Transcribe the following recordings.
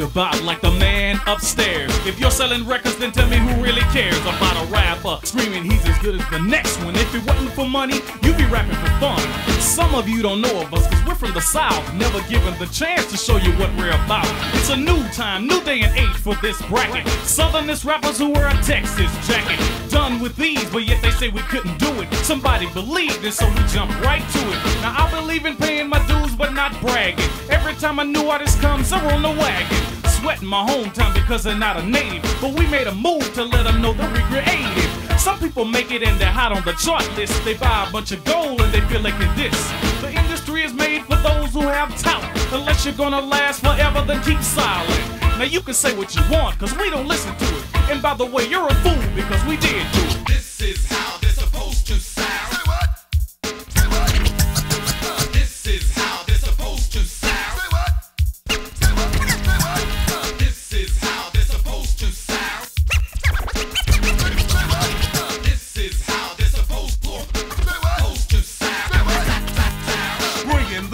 about like the man upstairs. If you're selling records, then tell me who really cares about a rapper screaming he's as good as the next one. If it wasn't for money, you'd be rapping for fun. Some of you don't know of us, cause we're from the South, never given the chance to show you what we're about. It's a new time, new day and age for this bracket. Southernest rappers who wear a Texas jacket. Done with these, but yet they say we couldn't do it. Somebody believed it, so we jumped right to it. Now I believe in paying my dues, but not bragging. Every time a new artist comes, I roll on the wagon. Sweating my hometown because they're not a native. But we made a move to let them know that we creative. Some people make it and they're hot on the chart list. They buy a bunch of gold and they feel like it this. The industry is made for those who have talent. Unless you're gonna last forever, then keep silent. Now you can say what you want, cause we don't listen to it. And by the way, you're a fool because we did do it. This is how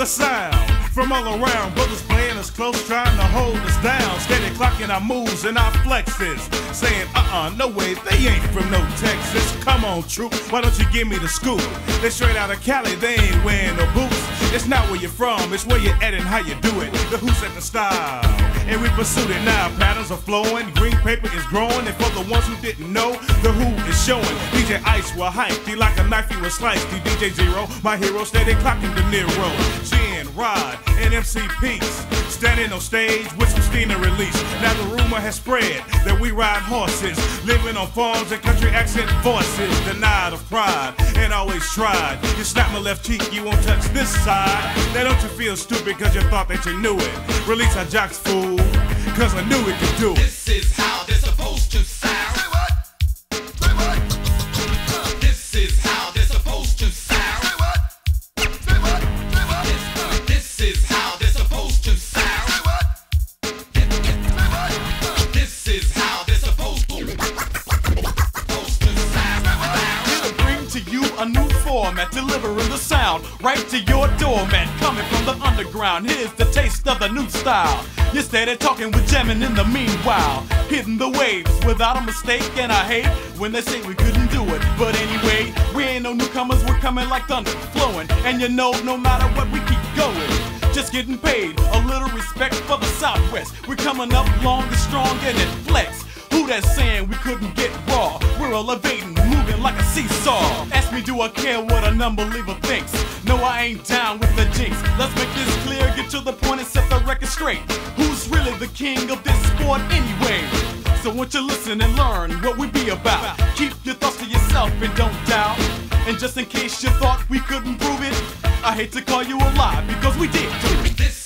sound from all around. Brothers us close, trying to hold us down. Steady clocking our moves and our flexes. Saying, uh uh no way, they ain't from no Texas. Come on, troop, why don't you give me the scoop? They straight out of Cali, they ain't wearing no boots. It's not where you're from, it's where you're at and how you do it. The who set the style, and we pursued it now. Patterns are flowing, green paper is growing, and for the ones who didn't know, the who is showing. DJ Ice will hype, he like a knife, he will slice. The DJ Zero, my hero, steady clocking the Nero. Jen, Rod, and MC Peace. Standing on stage with some steam release. Now the rumor has spread that we ride horses, living on farms and country accent voices. Denied of pride and always tried. You snap my left cheek, you won't touch this side. Now don't you feel stupid cause you thought that you knew it. Release our jocks, fool, cause I knew we could do it. This is how format, delivering the sound right to your doormat. Coming from the underground, here's the taste of the new style. You're steady talking with jamming in the meanwhile, hitting the waves without a mistake. And I hate when they say we couldn't do it. But anyway, we ain't no newcomers, we're coming like thunder, flowing. And you know, no matter what, we keep going. Just getting paid, a little respect for the Southwest. We're coming up long and strong and it flex. That's saying we couldn't get raw? We're elevating, moving like a seesaw. Ask me, do I care what an unbeliever thinks? No, I ain't down with the jinx. Let's make this clear, get to the point and set the record straight. Who's really the king of this sport anyway? So won't you listen and learn what we be about? Keep your thoughts to yourself and don't doubt. And just in case you thought we couldn't prove it, I hate to call you a lie because we did do it. This